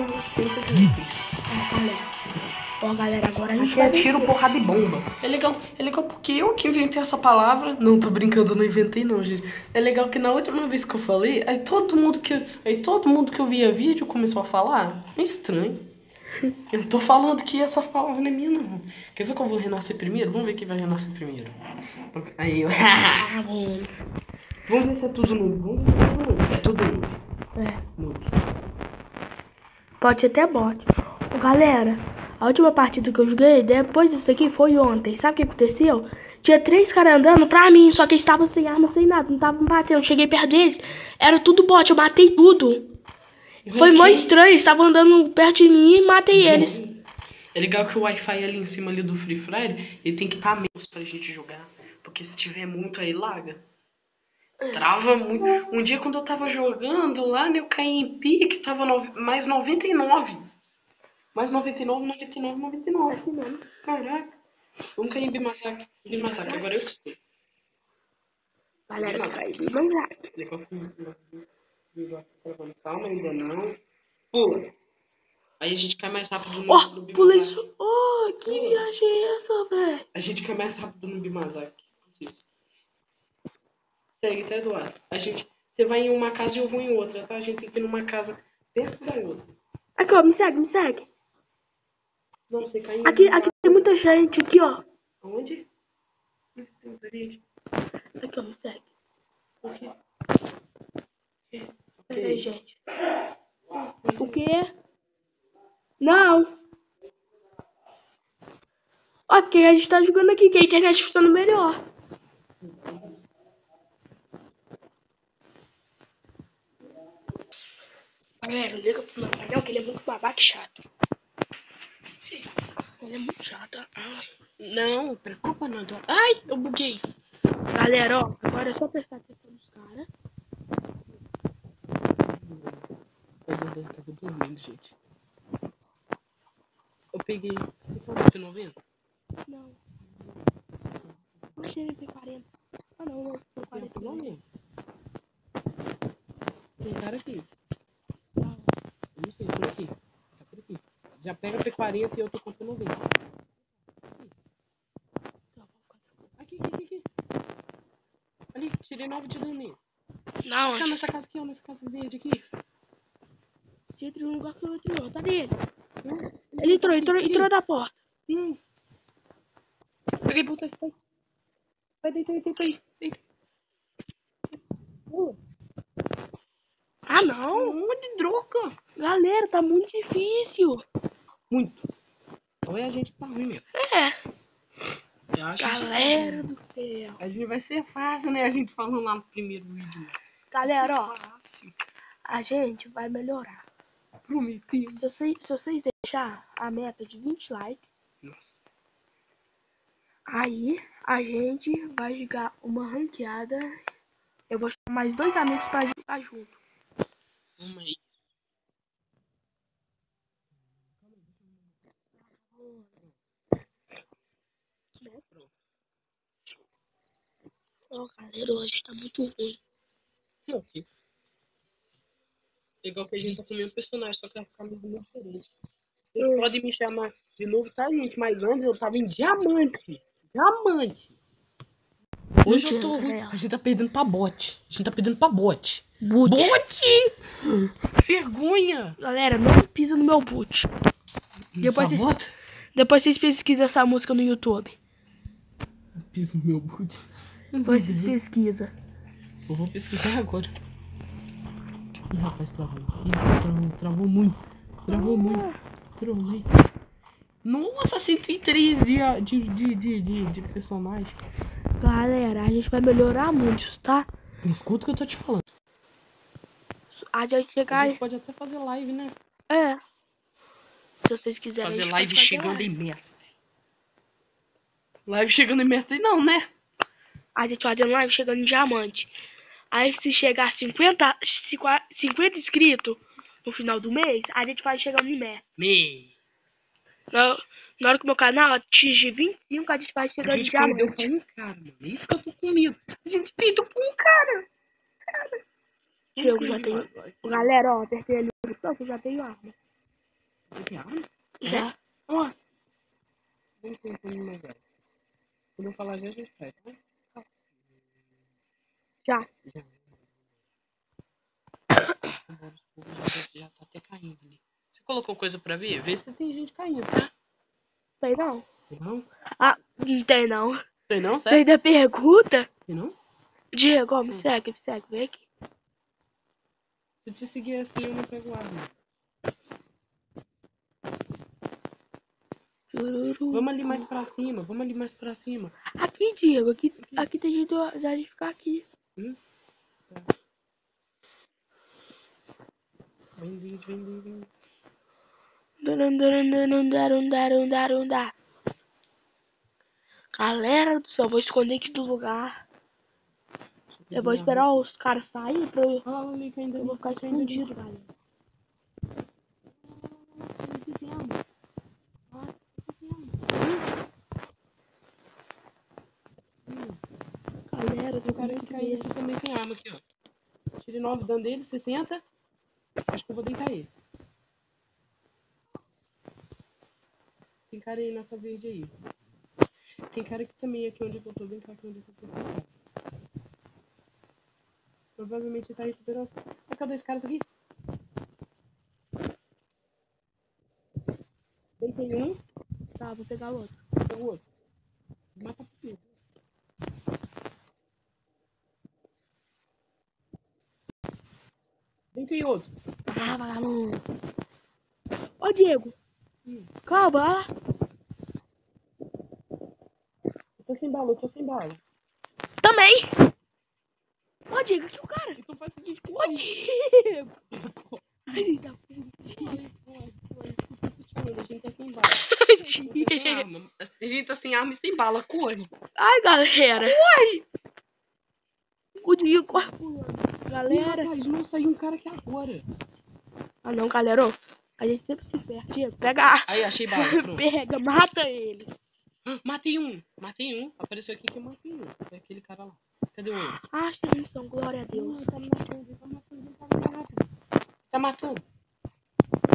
É, galera. Ó, galera, agora a gente Aqui é tiro, porrada e bomba. É legal, é legal porque eu que inventei essa palavra. Não, tô brincando, não inventei não, gente. É legal que na última vez que eu falei, aí todo mundo que, aí todo mundo que eu via vídeo começou a falar. É estranho. Eu não tô falando que essa palavra não é minha, não. Quer ver que eu vou renascer primeiro? Vamos ver quem vai renascer primeiro. Aí, eu... Ah. Vamos ver se é tudo noob. Vamos ver se é tudo noob. É tudo. É. Pode ser até bot. Galera, a última partida que eu joguei, depois disso aqui, foi ontem. Sabe o que aconteceu? Tinha três caras andando pra mim, só que eles estavam sem arma, sem nada. Não estavam batendo. Cheguei perto deles, era tudo bot. Eu matei tudo. Foi mó estranho. Eles estavam andando perto de mim e matei eles. É legal que o Wi-Fi ali em cima ali do Free Fire, ele tem que estar menos pra gente jogar. Porque se tiver muito aí, laga. Trava muito. Um dia quando eu tava jogando lá, né, eu caí em pique, tava nove- mais 99. Mais 99, 99, 99. Assim mesmo. Caraca. Vamos cair em. Bimasaque, agora eu que estou. Galera, que eu fiz- Calma, ainda não. Pula. Aí a gente cai mais rápido no, Ó, no pula Bimasaque. isso. Ó, que viagem é essa, velho? A gente cai mais rápido no Bimazaki. Segue, tá, Eduardo? A gente. Você vai em uma casa e eu vou em outra, tá? A gente tem que ir numa casa perto da outra. Aqui, ó, me segue, me segue. Não, você cai em Aqui, aqui tem muita gente, aqui, ó. Onde? Tem muita gente. Aqui, ó, me segue. Ok. Pera aí, Ok. gente. O quê? Não. Ó, porque a gente tá jogando aqui, que a internet funciona melhor. Galera, liga pro meu painel que ele é muito babaca e chato. Ele é muito chato. Ai. Não, preocupa não, Eduardo. Ai, eu buguei. Galera, ó, agora é só prestar atenção nos caras. Eduardo tava dormindo, gente. Eu peguei. Você falou de 90? Não. Não cheguei em 40. Ah, não, não. Foi 40 Não não. Tem cara aqui. Não. Eu não sei, por aqui. Tá por aqui. Já pega P40 e eu tô contando 90. Aqui, aqui, aqui, aqui. Ali, tirei 9 de dano. Não, Tá nessa casa aqui, ó, nessa casa verde aqui. tinha um lugar que eu entrou. Tá dele. Ele entrou, entrou, entrou da porta. Hum. Peguei, puta, vai. Vai, deita, deita, deita, deita. Pula. Ah, não. Onde droga? Galera, tá muito difícil. Muito. Ou é a gente que tá ruim mesmo. É. Eu acho que Galera do céu. A gente vai ser fácil, né? A gente falando lá no primeiro vídeo. Galera, ó. Fácil. A gente vai melhorar. Prometido. Se vocês, se vocês deixar a meta de 20 likes, Nossa. aí a gente vai jogar uma ranqueada. Eu vou chamar mais dois amigos pra jogar junto. Vamos aí. Ó, galera, hoje tá muito ruim. Ok. Igual que a gente tá com o mesmo personagem, só que vai ficar muito diferente. Vocês Hum. podem me chamar de novo, tá, gente? Mas antes eu tava em diamante. Diamante. Hoje eu tô. É. A gente tá perdendo pra bot. A gente tá perdendo pra bot. Boot. Bot! Vergonha! Galera, não pisa no meu boot. Depois vocês-? Depois vocês pesquisam essa música no YouTube. Piso no meu boot. Depois vocês pesquisam. Eu vou pesquisar agora. Ih, rapaz, travou. Ih, travou, travou muito. Travou muito. Travou. Nossa, 103 de, de, de, de, de, de personagem. Galera, a gente vai melhorar muito, tá? Escuta o que eu tô te falando. A gente A chegar. gente pode até fazer live, né? É. Se vocês quiserem. a Fazer live chegando live. em mestre. Live chegando em mestre não, né? A gente fazendo live chegando em diamante. Aí se chegar a 50, 50 inscritos no final do mês, a gente vai chegando em mestre. Me. Na, na hora que o meu canal atingir 25, a gente vai A chegando em gente perdeu diamante. pra um cara, mano. É isso que eu tô com medo. A gente perdeu pra um cara. Eu já tenho. Galera, ó, apertei ali o botão eu já tenho arma. Você tem arma? Já. Ó. Vamos tentando no lugar. Quando eu falar já, a gente faz, tá? Já. Fogos já, já tá até caindo ali. Você colocou coisa pra ver? Vê se tem gente caindo, tá? Sei não. Não? Ah, não tem não. Tem não? Você Sério? ainda pergunta? Tem não? Diego, ó, me segue, me segue, vem aqui. Se eu te seguir assim, eu não pego arma. Chururu. Vamos ali mais pra cima, vamos ali mais pra cima. Aqui, Diego, aqui, aqui tem jeito da gente ficar aqui. Hum? Tá. Vem vídeo, vem vídeo. Galera do céu, vou esconder aqui do lugar. Eu vou esperar os caras saírem pra eu. Eu vou ficar escondido, galera. Galera, Tem um cara que caiu aqui também sem arma aqui, ó. Tire 9 dano dele, 60. Acho que eu vou deitar ele. Tem cara aí nessa verde aí. Tem cara aqui também aqui onde eu tô. Vem cá aqui onde eu tô. Provavelmente tá recuperando. Ah, cadê esse cara aqui? Deitei um, Tá, vou pegar o outro. o outro. Mata por Deitei outro. Ah, vagabundo. Ô, Diego. Hum. Calma. Eu tô sem bala, eu tô sem bala. Também. Ô, Diego, aqui o cara. Então faz o seguinte, Ô, corre. Diego. Ai, tá Corre, corre, corre. A gente tá sem bala. A gente tá sem arma. A gente tá sem arma e sem bala. Corre. Ai, galera. O Diego corre pulando. Galera. Rapaz, não saiu um cara aqui agora. Ah, não, galera. ó. A gente sempre se perde. Pega Aí, achei bala. Pega, mata eles. Matei um. Matei um. Apareceu aqui que eu matei um. É aquele cara lá. Cadê o outro? Acha a missão, glória a Deus. Não, tá matando, tá matando, tá matando. Tá matando.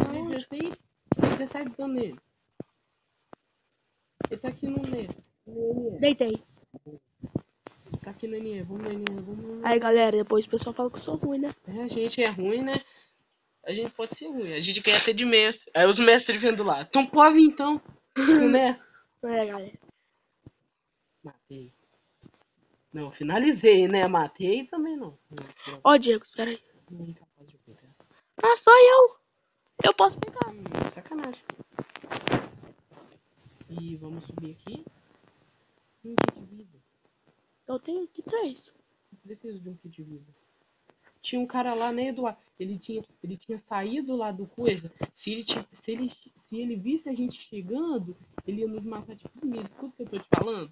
Tirei 16, tirei 17 dano nele. Ele tá aqui no NE. Deitei. Aqui NE. Vamos NE, vamos. Aí, galera, depois o pessoal fala que eu sou ruim, né? É, a gente é ruim, né? A gente pode ser ruim. A gente quer ter de mestre. Aí os mestres vendo lá. Então pode vir então. né? É, galera. Matei. Não, finalizei, né? Matei também não. Ó, Diego, espera aí. não incapaz de pegar. Ah, sou eu. Eu posso pegar. Hum, sacanagem. E vamos subir aqui. Um kit de vida. Eu tenho aqui três. Preciso de um kit de vida. Tinha um cara lá, né, Eduardo? Ele tinha, ele tinha saído lá do coisa. Se ele, se, ele, se ele visse a gente chegando, ele ia nos matar de primeiro. Escuta o que eu tô te falando.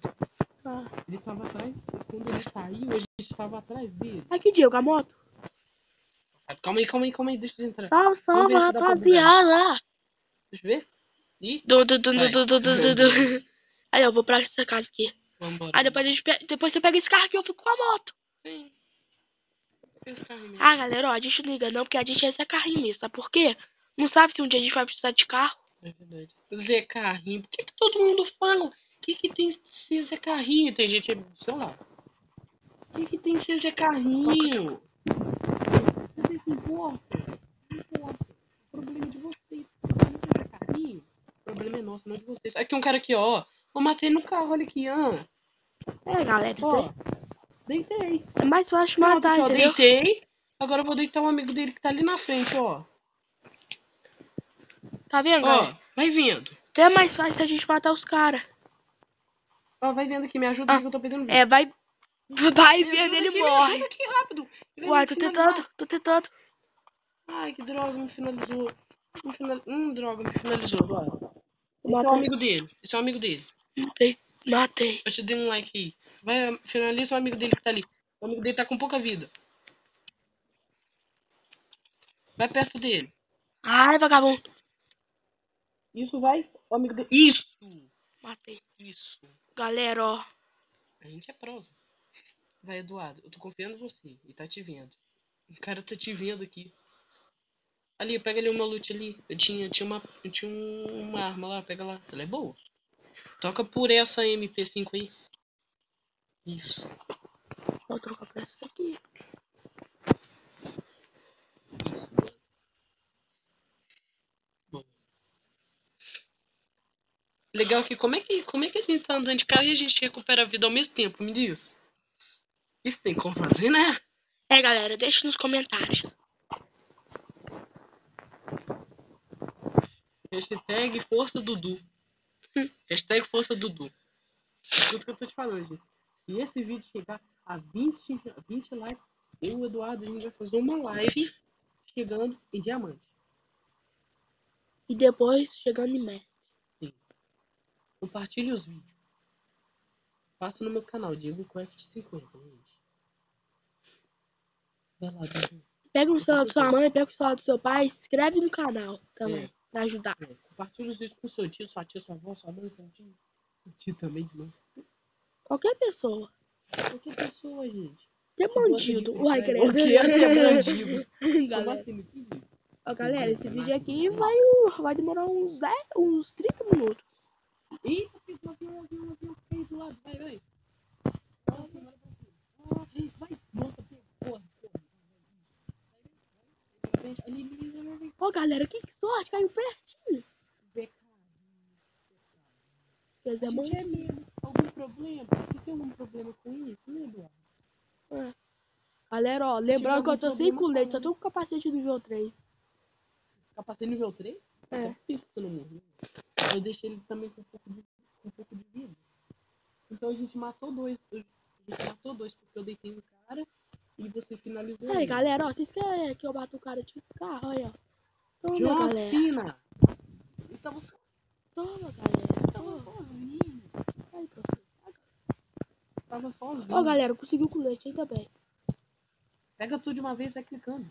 Ah. Ele tava atrás. Quando ele saiu, a gente tava atrás dele. Aqui, Diego, a moto. Calma aí, calma aí, calma aí. Deixa eu entrar. Salve, salve, rapaziada. Deixa eu ver. Du, Vai. du, du, du, du, du. Aí, eu vou pra essa casa aqui. Vambora. Aí depois, a gente pe- depois você pega esse carro aqui e eu fico com a moto. Sim. Ah, galera, ó, a gente não liga não, porque a gente é Zé Carrinho mesmo, sabe por quê? Não sabe se um dia a gente vai precisar de carro. É verdade. Zé Carrinho. Por que, que todo mundo fala? O que, que tem que ser Zé Carrinho? Tem gente, sei lá. O que, que tem que ser Zé Carrinho? Vocês se importam? Não importa. O problema é de vocês. A gente é Zé Carrinho. O problema é nosso, não de vocês. Aqui um cara aqui, ó. Eu matei no carro, olha aqui, ó. É, galera, isso Ó. aí Deitei. é mais fácil Pronto, matar, ó, entendeu? deitei. Agora eu vou deitar um amigo dele que tá ali na frente, ó. Tá vendo, Ó, galera? vai vindo. Até é mais fácil a gente matar os caras. Ó, vai vendo aqui, me ajuda Ah, aí que eu tô perdendo vida. É, vai... Vai Me vendo, ajuda ele aqui, Me morre. ajuda aqui, rápido. Vem Uai, me tô finalizar. tentando, tô tentando. Ai, que droga, me finalizou. Me final... Hum, droga, me finalizou. Esse é o amigo dele. Esse é o amigo dele. Matei. Matei. Eu te dei um like aí. Vai, finaliza o amigo dele que tá ali. O amigo dele tá com pouca vida. Vai perto dele. Ai, vagabundo. Isso vai. O amigo dele. Isso! Matei. Isso. Galera, ó. A gente é prosa. Vai, Eduardo. Eu tô confiando em você. E tá te vendo. O cara tá te vendo aqui. Ali, pega ali uma loot ali. Eu tinha, tinha, uma, eu tinha um- uma arma lá, pega lá. Ela é boa. Troca por essa MP5 aí. Isso. Vou trocar pra essa aqui. Isso. Bom. Legal que como é que como é que a gente tá andando de carro e a gente recupera a vida ao mesmo tempo? Me diz. Isso tem como fazer, né? É, galera, deixa nos comentários. Hashtag força Dudu. Hashtag força Dudu. Escuta o que eu tô te falando, gente. Se esse vídeo chegar a 20, a 20 likes, eu e o Eduardo, a gente vai fazer uma live chegando em diamante. E depois, chegando em mestre. Compartilhe os vídeos. Passa no meu canal, Diego Craft 50, gente. Vai lá, Dudu. Pega o celular da sua mãe, pega o celular do seu pai, se inscreve no canal também, É. pra ajudar. É, compartilha os vídeos com seu tio, sua tia, sua avó, sua mãe, seu tio. Seu tio também, de novo. Qualquer pessoa. Qualquer pessoa, gente. Até bandido. Uai, Fire. credo. O que é bandido? Galera, assim? Ó, galera, esse vídeo né? aqui vai, vai demorar uns 10, uns 30 minutos. Fiz um um um. Vai pra cima, vai pra cima. Ah, vai. Nossa, pegou. Porra, porra. Ali. Ó, galera, que sorte, caiu pertinho. A mano, gente é mesmo. Algum problema? Você tem algum problema com isso, né, Eduardo? galera, ó, lembrando que eu tô sem colete, só tô com capacete nível 3. Capacete nível 3? É. É isso que você não morreu. Eu deixei ele também com um pouco de, com um pouco de vida. Então a gente matou dois. A gente matou dois porque eu deitei no cara e você finalizou. Aí, ele. galera, ó, vocês querem que eu bata o cara de carro, aí, ó. Toma, John galera. Cena! Eu tava, so- Toma, galera. tava Toma. sozinho. Aí, pra. Tava sozinho. Ó, galera, conseguiu o colete aí também. Pega tudo de uma vez e vai clicando.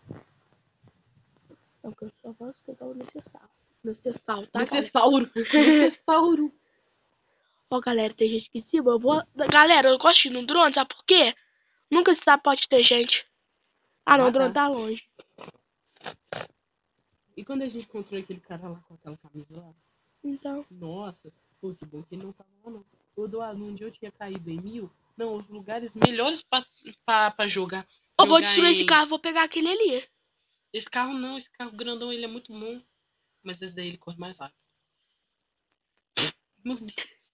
Não, que eu só posso pegar o necessário. Necessário, tá? Necessauro! Necessauro! Ó, galera, tem gente aqui em cima. Eu vou... Galera, eu gosto de ir no drone, sabe por quê? Nunca se sabe, pode ter gente. Ah, não, Ah, o drone tá. tá longe. E quando a gente encontrou aquele cara lá com aquela camisa lá? Então, Nossa, pô, que bom que ele não tava lá, não. O Eduardo, um dia eu tinha caído em mil. Não, os lugares melhores pra, pra, pra jogar. eu vou jogar destruir esse em- carro, vou pegar aquele ali. Esse carro não, esse carro grandão, ele é muito bom. Mas esse daí ele corre mais rápido. Meu Deus.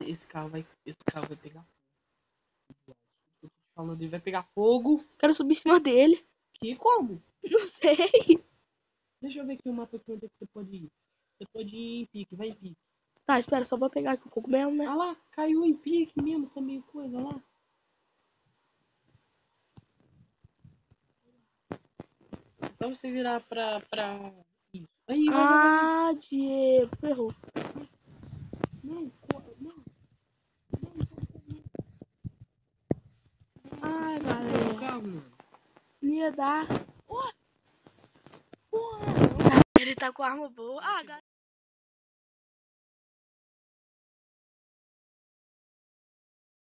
Esse carro vai, esse carro vai pegar fogo. Eu tô te falando, ele vai pegar fogo. Quero subir em cima dele. Que como? Não sei. Deixa eu ver aqui o mapa aqui onde é que você pode ir. Você pode ir em pique, vai em pique. Tá, espera, só vou pegar aqui o cogumelo, né? Ah lá, caiu em pique mesmo também, coisa lá. É só você virar pra. pra... Isso. Aí. Ah, Diego, ferrou. Não. Não, não, Ai, não. Não, galera. carro, mano. Dar. Ele tá com arma boa. Ah.